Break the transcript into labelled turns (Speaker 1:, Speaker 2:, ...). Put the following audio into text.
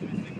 Speaker 1: Thank you.